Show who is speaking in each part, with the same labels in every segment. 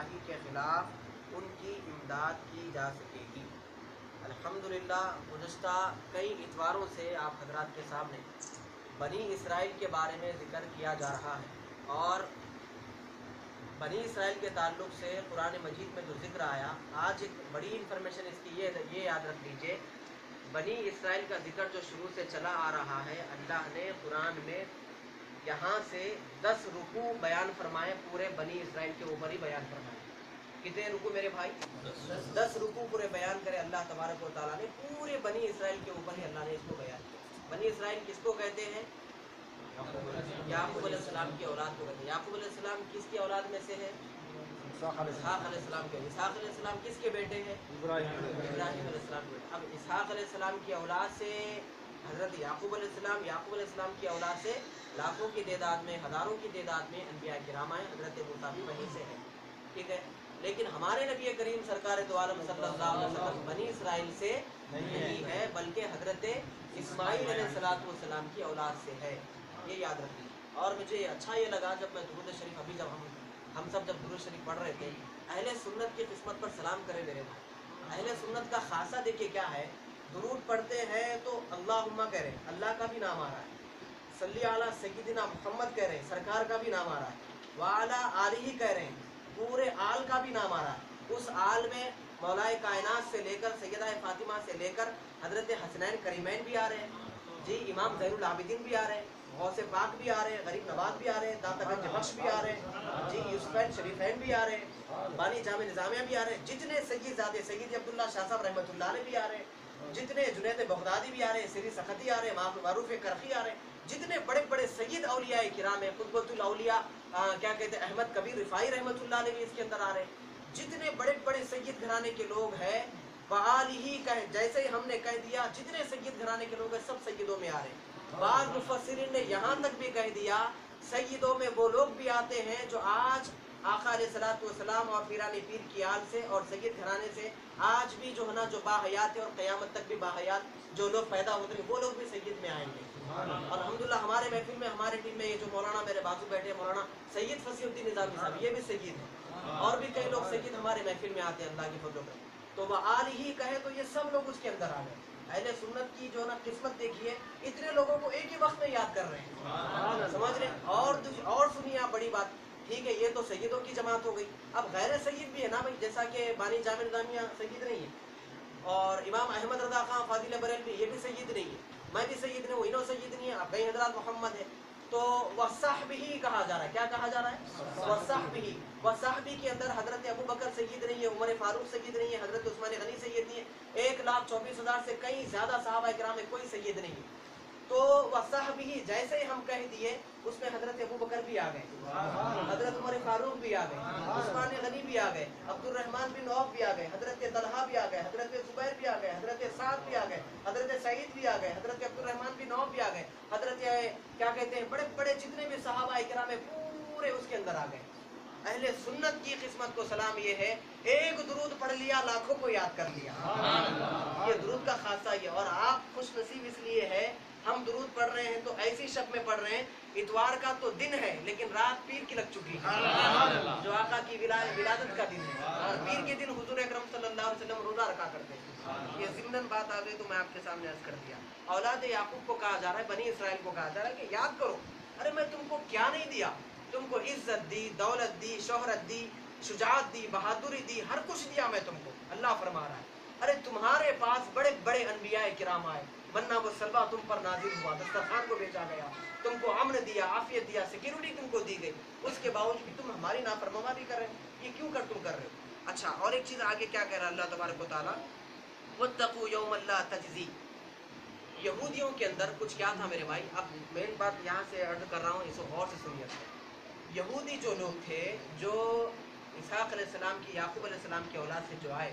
Speaker 1: الہی کے خلاف ان کی امداد کی جا سکے گی۔ الحمدللہ، گزشتہ کئی اتواروں سے آپ حضرات کے سامنے بنی اسرائیل کے بارے میں ذکر کیا جا رہا ہے اور بنی اسرائیل کے تعلق سے قرآن مجید میں جو ذکر آیا، آج ایک بڑی انفارمیشن اس کی یہ یہ یاد رکھ لیجیے، بنی اسرائیل کا ذکر جو شروع سے چلا آ رہا ہے، اللہ نے قرآن میں یہاں سے دس رکو بیان فرمائے پورے بنی اسرائیل کے اوپر ہی بیان فرمائے کتنے رکو میرے بھائی؟ دس رکو پورے بیان کرے اللہ تبارک و تعالیٰ نے پورے بنی اسرائیل کے اوپر ہی اللہ نے اس کو بیان کیا۔ بنی اسرائیل کس کو کہتے ہیں؟ یعقوب علیہ السلام کی اولاد کو کہتے ہیں۔ یعقوب علیہ السلام کس کی اولاد میں سے ہے؟ اسحاق علیہ السلام۔ کے۔ اسحاق علیہ السلام کس کے بیٹے ہیں؟ ابراہیم علیہ السلام۔ اب اسحاق علیہ السلام کی اولاد سے حضرت یعقوب علیہ السلام یعقوب علیہ السلام کی اولاد سے لاکھوں کی تعداد میں ہزاروں کی تعداد میں انبیاء کرام آئے حضرت موسیٰ بھی وہیں سے ہے ٹھیک ہے؟ لیکن ہمارے نبی کریم سرکار دو عالم صلی اللہ علیہ وسلم بنی اسرائیل سے نہیں ہے۔ بلکہ حضرت اسماعیل علیہ السلاۃ والسلام کی اولاد سے ہے یہ یاد رکھیے اور مجھے اچھا یہ لگا جب میں درود شریف ابھی جب ہم ہم سب جب درود شریف پڑھ رہے تھے اہل سنت کی قسمت پر سلام کرے میرے بھائی۔ اہل سنت کا خاصہ دیکھیے کیا ہے درود پڑھتے ہیں تو اللہ کہہ رہے ہیں، اللہ کا بھی نام آ رہا ہے۔ صلی اعلیٰ سیدنا محمد کہہ رہے ہیں، سرکار کا بھی نام آ رہا ہے۔ والا علی کہہ رہے ہیں، پورے آل کا بھی نام آ رہا ہے۔ اس آل میں مولائے کائنات سے لے کر، سیدہ فاطمہ سے لے کر، حضرت حسنین کریمین بھی آ رہے ہیں۔ جی امام زین العابدین بھی آ رہے ہیں۔ غوث پاک بھی آ رہے ہیں، غریب نواز بھی آ رہے ہیں داتا گنج بخش بھی آ رہے ہیں۔ جی یوسفین شریفین بھی آ رہے ہیں۔ بانی جامع نظامیہ بھی آ رہے ہیں۔ جتنے سید زادے، سید عبداللہ شاہ صاحب رحمۃ اللہ علیہ بھی آ رہے ہیں۔ جتنے جنید بغدادی بھی آ رہے ہیں، سری سختی آ رہے ہیں، معروف کرخی آ رہے ہیں، جتنے بڑے بڑے سید اولیاء کرام ہیں قطبۃ الاولیاء کیا کہتے ہیں، احمد کبیر رفائی رحمۃ اللہ علیہ بھی اس کے اندر آ رہے ہیں۔ جتنے بڑے بڑے سید گھرانے کے لوگ ہیں بحال ہی کہیں جیسے ہی ہم نے کہہ دیا، جتنے سید گھرانے کے لوگ ہیں، سب سیدوں میں آ رہے ہیں۔ بعض مفسرین نے یہاں تک بھی کہہ دیا، سیدوں میں وہ لوگ بھی آتے ہیں جو آج آقا علیہ السلاۃ والسلام اور پیرانی پیر کی آل سے اور سید گھرانے سے آج بھی جو ہے نا جو باحیات ہے اور قیامت تک بھی باحیات جو لوگ پیدا ہوتے ہیں وہ لوگ بھی سید میں آئیں گے۔ اور الحمدللہ ہمارے محفل میں ہمارے ٹیم میں یہ جو مولانا میرے بازو بیٹھے ہیں مولانا سید فصیح الدین نظامی صاحب یہ بھی سید ہیں۔ اور بھی کئی لوگ سید ہمارے محفل میں آتے ہیں اللہ کی فضل میں تو وہ آل ہی کہے تو یہ سب لوگ اس کے اندر آ گئے۔ اہل سنت کی جو نا قسمت دیکھیے اتنے لوگوں کو ایک ہی وقت میں یاد کر رہے ہیں۔ سمجھ رہے ہیں؟ اور اور سنیے آپ بڑی بات۔ ٹھیک ہے، یہ تو سیدوں کی جماعت ہو گئی۔ اب غیر سید بھی ہے نا بھائی، جیسا کہ بانی جامع نظامیہ سید نہیں ہے۔ اور امام احمد رضا خان فاضل بریلوی یہ بھی سید نہیں ہے۔ میں بھی سید نہیں ہوں، انہوں سید نہیں ہے، اب کئی حضرات محمد ہے۔ تو وصحب ہی کہا جا رہا ہے۔ کیا کہا جا رہا ہے؟ وصحب ہی وصحبی کے اندر حضرت ابو بکر سید نہیں ہے، عمر فاروق سید نہیں ہے، حضرت عثمان غنی سید نہیں ہے۔ ایک لاکھ چوبیس ہزار سے کئی زیادہ صحابہ کرام میں کوئی سید نہیں ہے۔ تو وصحب ہی جیسے ہی ہم کہہ دیے اس میں حضرت ابو بکر بھی آ گئے حضرت عمر فاروق بھی آ گئے عثمان غنی بھی آ گئے عبد الرحمان بن عوف بھی آ گئے حضرت طلحہ بھی آ گئے حضرت زبیر بھی آ گئے حضرت سعد بھی آ گئے حضرت سعید بھی آ گئے حضرت عبد الرحمان بن عوف بھی آ گئے حضرت کیا کہتے ہیں بڑے بڑے جتنے بھی صحابہ کرام پورے اس کے اندر آ گئے اہل سنت کی قسمت کو سلام یہ ہے ایک درود پڑھ لیا لاکھوں کو یاد کر لیا یہ درود کا خاصہ یہ اور آپ خوش نصیب اس لیے ہے ہم درود پڑھ رہے ہیں تو ایسی شب میں پڑھ رہے ہیں، اتوار کا تو دن ہے، لیکن رات پیر کی لگ چکی ہے۔ جو آقا کی ولادت کا دن ہے۔ اور پیر کے دن حضور اکرم صلی اللہ علیہ وسلم روزہ رکھا کرتے ہیں۔ یہ ضمن بات آ گئی تو میں آپ کے سامنے عرض کر دیا۔ اولاد یعقوب کو کہا جا رہا ہے، بنی اسرائیل کو کہا جا رہا ہے کہ یاد کرو، ارے میں تم کو کیا نہیں دیا؟ تم کو عزت دی، دولت دی، شہرت دی، شجاعت دی، بہادری دی، ہر کچھ دیا میں تم کو۔ اللہ فرما رہا ہے۔ ارے تمہارے پاس بڑے بڑے انبیاء کرام آئے، بننا وہ سلوا تم پر نازل ہوا، دسترخوان کو بیچا گیا، تم کو امن دیا، عافیت دیا سیکورٹی تم کو دی گئی۔ اس کے باوجود بھی تم ہماری نافرمانی بھی کر رہے ہو یہ کیوں کر تم کر رہے ہو؟ اچھا اور ایک چیز آگے کیا کہہ رہا ہے اللہ تبارک و تعالیٰ؟ وَاتَّقُوا يَوْمَ اللَّهَ تَجْزِي۔ یہودیوں کے اندر کچھ کیا تھا میرے بھائی؟ اب مین بات یہاں سے عرض کر رہا ہوں اس کو غور سے سنیے۔ یہودی جو لوگ تھے، جو اسحاق علیہ السلام کی، یعقوب علیہ السلام کی اولاد سے جو آئے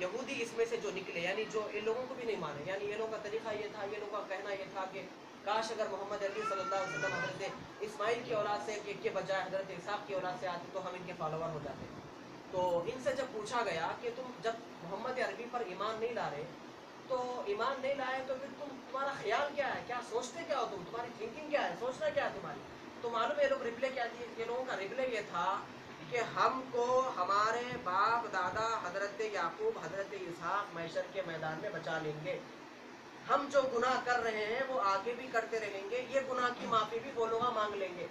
Speaker 1: یہودی اس میں سے جو نکلے یعنی جو ان لوگوں کو بھی نہیں مانے یعنی یہ لوگوں کا طریقہ یہ تھا، یہ لوگوں کا کہنا یہ تھا کہ کاش اگر محمد علی صلی اللہ علیہ وسلم حضرت اسماعیل کی اولاد سے کے بجائے حضرت اسحاق کی اولاد سے آتے تو ہم ان کے فالوور ہو جاتے۔ تو ان سے جب پوچھا گیا کہ تم جب محمد عربی پر ایمان نہیں لا رہے، تو ایمان نہیں لائے تو پھر تم، تمہارا خیال کیا ہے؟ کیا سوچتے کیا ہو تم؟ تمہاری تھنکنگ کیا ہے؟ سوچنا کیا ہے تمہاری؟ تو معلوم ہے یہ لوگ رپلے کیا دیے یہ لوگوں کا رپلے یہ تھا کہ ہم کو ہمارے باپ دادا حضرت یعقوب، حضرت اسحاق محشر کے میدان میں بچا لیں گے۔ ہم جو گناہ کر رہے ہیں، وہ آگے بھی کرتے رہیں گے۔ یہ گناہ کی معافی بھی وہ لوگ مانگ لیں گے۔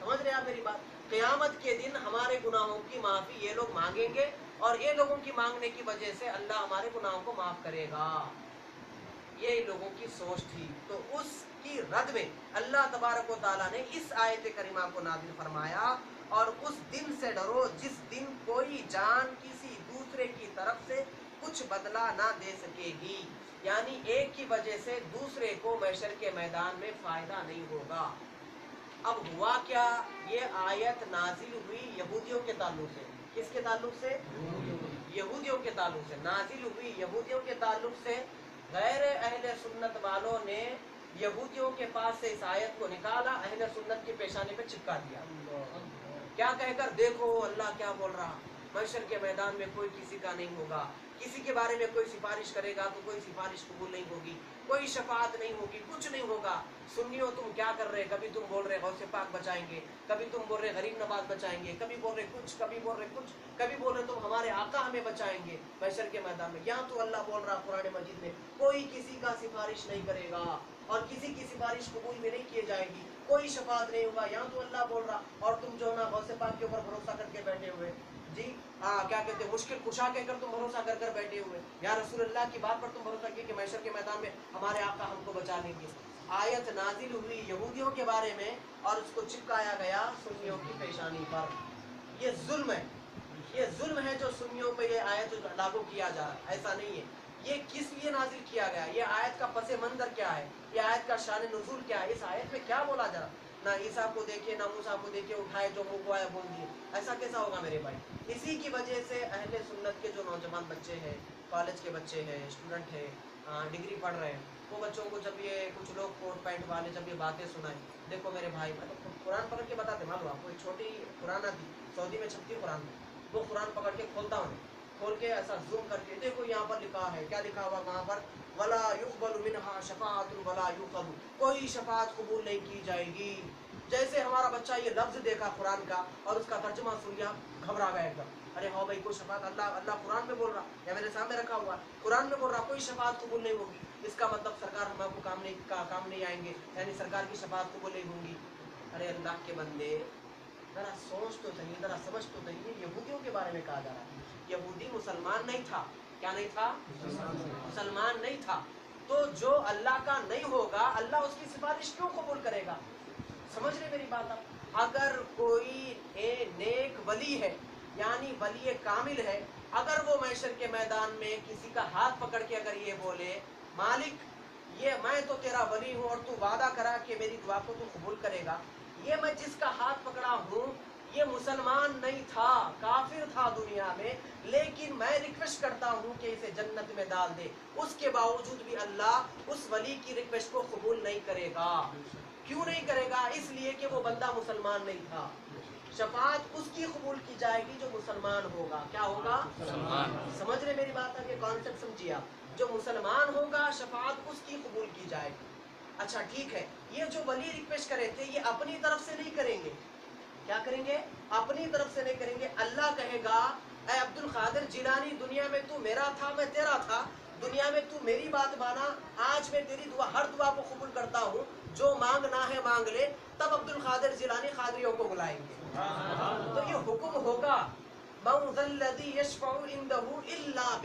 Speaker 1: سمجھ رہے آپ میری بات؟ قیامت کے دن ہمارے گناہوں کی معافی یہ لوگ مانگیں گے اور یہ لوگوں کی مانگنے کی وجہ سے اللہ ہمارے گناہوں کو معاف کرے گا۔ یہ لوگوں کی سوچ تھی۔ تو اس کی رد میں اللہ تبارک و تعالیٰ نے اس آیت کریمہ کو نازل فرمایا۔ اور اس دن سے ڈرو جس دن کوئی جان کسی دوسرے کی طرف سے کچھ بدلہ نہ دے سکے گی۔ یعنی ایک کی وجہ سے دوسرے کو محشر کے میدان میں فائدہ نہیں ہوگا۔ اب ہوا کیا؟ یہ آیت نازل ہوئی یہودیوں کے تعلق سے۔ کس کے تعلق سے؟ یہودیوں کے تعلق سے۔ نازل ہوئی یہودیوں کے تعلق سے۔ غیر اہل سنت والوں نے یہودیوں کے پاس سے اس آیت کو نکالا، اہل سنت کی پیشانی پہ چپکا دیا۔ کیا کہہ کر دیکھو اللہ کیا بول رہا؟ محشر کے میدان میں کوئی کسی کا نہیں ہوگا۔ کسی کے بارے میں کوئی سفارش کرے گا تو کوئی سفارش قبول نہیں ہوگی۔ کوئی شفاعت نہیں ہوگی، کچھ نہیں ہوگا۔ سنیو تم کیا کر رہے؟ کبھی تم بول رہے غوث پاک بچائیں گے، کبھی تم بول رہے غریب نواز بچائیں گے، کبھی بول رہے کچھ، کبھی بول رہے کچھ، کبھی بول رہے تم ہمارے آقا ہمیں بچائیں گے۔ محشر کے میدان میں یہاں تو اللہ بول رہا قرآن مجید میں؟ کوئی کسی کا سفارش نہیں کرے گا۔ اور کسی کی سفارش قبول میں نہیں کیے جائے گی۔ کوئی شفاعت نہیں ہوگا۔ یہاں تو اللہ بول رہا، اور تم جو نا غوث پاک کے اوپر بھروسہ کر کے بیٹھے ہوئے۔ جی؟ ہاں کیا کہتے ہیں؟ مشکل کشا کہہ کر تم بھروسہ کر کر بیٹھے ہوئے۔ یا رسول اللہ کی بات پر تم بھروسہ کیے کہ محشر کے میدان میں ہمارے آقا ہم کو بچا لیں گے۔ آیت نازل ہوئی یہودیوں کے بارے میں اور اس کو چپکایا گیا سنیوں کی پیشانی پر۔ یہ ظلم ہے۔ یہ ظلم ہے جو سنیوں پہ یہ آیت لاگو کیا جا رہا ہے۔ ایسا نہیں ہے۔ یہ کس لیے نازل کیا گیا؟ یہ آیت کا پس منظر کیا ہے؟ یہ آیت کا شان نزول کیا ہے؟ اس آیت میں کیا بولا جا رہا؟ نہ عیسیٰ کو دیکھے، نہ موسیٰ کو دیکھے، اٹھائے جو منہ کو آیا بول دیے۔ ایسا کیسا ہوگا میرے بھائی؟ اسی کی وجہ سے اہل سنت کے جو نوجوان بچے ہیں، کالج کے بچے ہیں اسٹوڈنٹ ہیں ڈگری پڑھ رہے ہیں، وہ بچوں کو جب یہ کچھ لوگ کوٹ پینٹ والے جب یہ باتیں سنائیں، دیکھو میرے بھائی قرآن پکڑ کے بتاتے معلوم آپ کو ایک چھوٹی قرآن آتی، سعودی میں چھپتی قرآن میں، وہ قرآن پکڑ کے کھولتا ہوں کھول کے ایسا زوم کر کے دیکھو یہاں پر لکھا ہے، کیا لکھا ہوا وہاں پر؟ ولا یقبل منہا شفاعت ولا یقبل کوئی شفاعت قبول نہیں کی جائے گی۔ جیسے ہمارا بچہ یہ لفظ دیکھا قرآن کا اور اس کا ترجمہ سن لیا، گھبرا گیا ایک دم۔ ارے ہاں بھائی، کوئی شفاعت اللہ اللہ قرآن میں بول رہا، یا میرے سامنے رکھا ہوا۔ قرآن میں بول رہا، کوئی شفاعت قبول نہیں ہوگی۔ اس کا مطلب سرکار ہم کو کام نہیں کام نہیں آئیں گے یعنی سرکار کی شفاعت قبول نہیں ہوں گی۔ ارے اللہ کے بندے ذرا سوچ تو صحیح، ذرا سمجھ تو صحیح، یہودیوں کے بارے میں کہا جا رہا ہے۔ یہودی مسلمان نہیں تھا۔ کیا نہیں تھا؟ مسلمان نہیں تھا۔ تو جو اللہ کا نہیں ہوگا، اللہ اس کی سفارش کیوں قبول کرے گا؟ سمجھ رہے میری بات آپ؟ اگر کوئی نیک ولی ہے یعنی ولی کامل ہے، اگر وہ معیشر کے میدان میں کسی کا ہاتھ پکڑ کے اگر یہ بولے، مالک، یہ میں تو تیرا ولی ہوں اور تو وعدہ کرا کہ میری دعا کو تو قبول کرے گا۔ یہ میں جس کا ہاتھ پکڑا ہوں یہ مسلمان نہیں تھا کافر تھا دنیا میں لیکن میں ریکویسٹ کرتا ہوں کہ اسے جنت میں ڈال دے۔ اس کے باوجود بھی اللہ اس ولی کی ریکویسٹ کو قبول نہیں کرے گا۔ کیوں نہیں کرے گا؟ اس لیے کہ وہ بندہ مسلمان نہیں تھا۔ شفاعت اس کی قبول کی جائے گی جو مسلمان ہوگا۔ کیا ہوگا؟ سمجھ رہے میری بات ہے کانسیپٹ سمجھیے آپ۔ جو مسلمان ہوگا شفاعت اس کی قبول کی جائے گی۔ اچھا ٹھیک ہے۔ یہ جو ولی ریکویسٹ کرے تھے، یہ اپنی طرف سے نہیں کریں گے۔ کیا کریں گے؟ اپنی طرف سے نہیں کریں گے۔ اللہ کہے گا، اے عبد القادر جیلانی، دنیا میں تو میرا تھا، میں تیرا تھا۔ دنیا میں تو میری بات مانا۔ آج میں تیری دعا، ہر دعا کو قبول کرتا ہوں۔ جو مانگنا ہے، مانگ لے۔ تب عبد القادر جیلانی قادریوں کو بلائیں گے۔ تو یہ حکم ہوگا۔ الا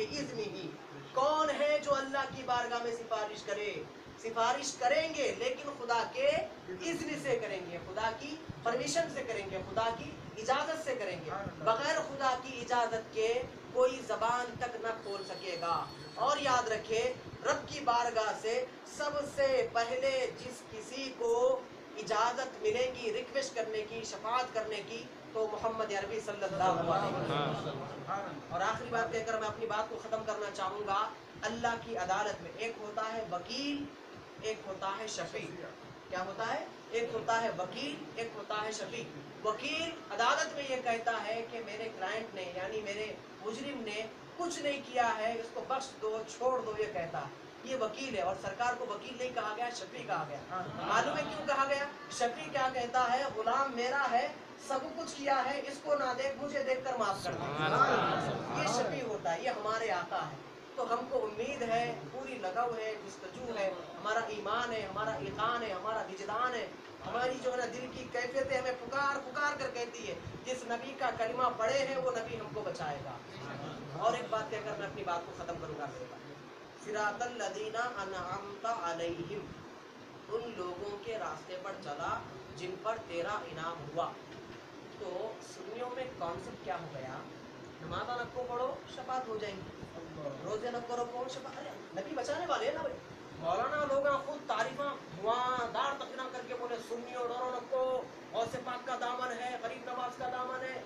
Speaker 1: کون ہے جو اللہ کی بارگاہ میں سفارش کرے؟ سفارش کریں گے، لیکن خدا کے اذن سے کریں گے، خدا کی پرمیشن سے کریں گے، خدا کی اجازت سے کریں گے۔ بغیر خدا کی اجازت کے کوئی زبان تک نہ کھول سکے گا۔ اور یاد رکھے، رب کی بارگاہ سے سب سے پہلے جس کسی کو اجازت ملے گی ریکویسٹ کرنے کی، شفاعت کرنے کی، تو محمد عربی صلی اللہ علیہ وسلم۔ اور آخری بات کہہ کر میں اپنی بات کو ختم کرنا چاہوں گا، اللہ کی عدالت میں ایک ہوتا ہے وکیل ایک ہوتا ہے شفیع۔ کیا ہوتا ہے؟ ایک ہوتا ہے وکیل ایک ہوتا ہے شفیع۔ وکیل عدالت میں یہ کہتا ہے کہ میرے کلائنٹ نے یعنی میرے مجرم نے کچھ نہیں کیا ہے اس کو بخش دو چھوڑ دو یہ کہتا ہے۔ یہ وکیل ہے اور سرکار کو وکیل نہیں کہا گیا شفیع کہا گیا۔ معلوم ہے کیوں کہا گیا؟ شفیع کیا کہتا ہے؟ غلام میرا ہے سب کچھ کیا ہے اس کو نہ دیکھ مجھے دیکھ کر معاف کر دے یہ شفیع ہوتا ہے یہ ہمارے آقا ہے۔ تو ہم کو امید ہے، پوری لگاؤ ہے جستجو ہے، ہمارا ایمان ہے، ہمارا ایقان ہے، ہمارا وجدان ہے۔ ہماری جو ہے نا دل کی کیفیتیں ہمیں پکار پکار کر کہتی ہے، جس نبی کا کلمہ پڑے ہیں، وہ نبی ہم کو بچائے گا۔ اور ایک بات کہہ کر میں اپنی بات کو ختم کروں گا سراط الدینہ انعمت علیہم۔ ان لوگوں کے راستے پر چلا جن پر تیرا انعام ہوا۔ تو سنیوں میں کانسیپٹ کیا ہو گیا؟ نماز الگ کو پڑھو، شفاعت ہو جائیں گی۔ روزے نہ کرو، کون سے ارے، نبی بچانے والے ہیں نا بھائی۔ مولانا لوگ خود تعریفاں ہواں دار تقریرا کر کے بولے سنیو ڈرو نہ غوث پاک کا دامن ہے، غریب نواز کا دامن ہے۔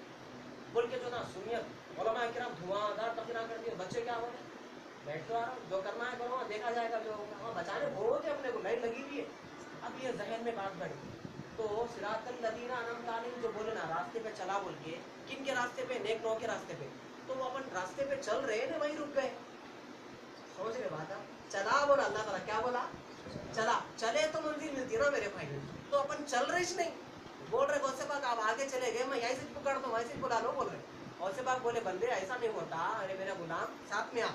Speaker 1: بول کے جو نا سنیت علماء کرام دھواں دار تقریرا کر کے بچے کیا ہو گئے بیٹھ تو جو کرنا ہے کرو، دیکھا جائے گا جو ہوگا۔ ہاں، بچانے بہت تھے اپنے کو، لائٹ لگی ہوئی ہے۔ اب یہ ذہن میں بات بڑھ تو سراط الدینہ انم تعلیم جو بولے نا، راستے پہ چلا بول کے، کن کے راستے پہ؟ نیک نو کے راستے پہ۔ تو وہ اپن راستے پہ چل رہے تھے وہیں رک گئے۔ سمجھ رہے بات آپ؟ چلا بولا اللہ تعالیٰ کیا بولا؟ چلا۔ چلے تو منزل ملتی نا میرے بھائی۔ تو اپن چل رہے ہی نہیں۔ بول رہے گوسے پاک آپ آگے چلے گئے میں یہی سے پکڑ دوں وہی سے بلا لو بول رہے۔ گوسے پاک بولے بندے ایسا نہیں ہوتا۔ ارے میرا غلام ساتھ میں آ۔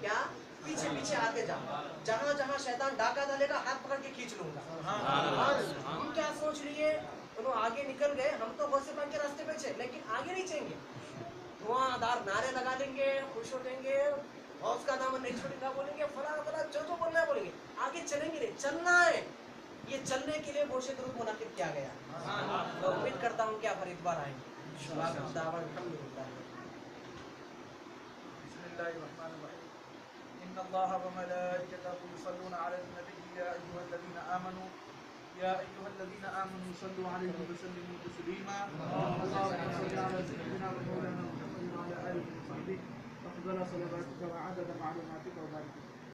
Speaker 1: کیا؟ پیچھے پیچھے آتے جا۔ جہاں جہاں شیطان ڈاکہ ڈالے گا ہاتھ پکڑ کے کھینچ لوں گا۔ ہم کیا سوچ رہی ہے انہوں آگے نکل گئے۔ ہم تو غوث پاک کے راستے پہ چلے لیکن آگے نہیں چاہیں گے۔ دھواں دار نعرے لگا دیں گے خوش ہو جائیں گے غوث کا نام نہیں چھوڑے گا بولیں گے فلاں فلاں جو تو بولنا ہے بولیں گے۔ آگے چلیں گے نہیں چلنا ہے۔ یہ چلنے کے لیے گوشے روپ منعقد کیا گیا۔ میں امید کرتا ہوں کہ آپ ہر آئیں گے۔
Speaker 2: الحمد
Speaker 1: للہ
Speaker 2: بسم اللہ الرحمن الرحیم۔ ان الله وملائكته يصلون على النبي يا ايها الذين امنوا يا ايها الذين امنوا صلوا عليه وسلموا تسليما اللهم صل على سيدنا ومولانا محمد وعلى آل صحبك تقبل صلواتك وعدد معلوماتك وبارك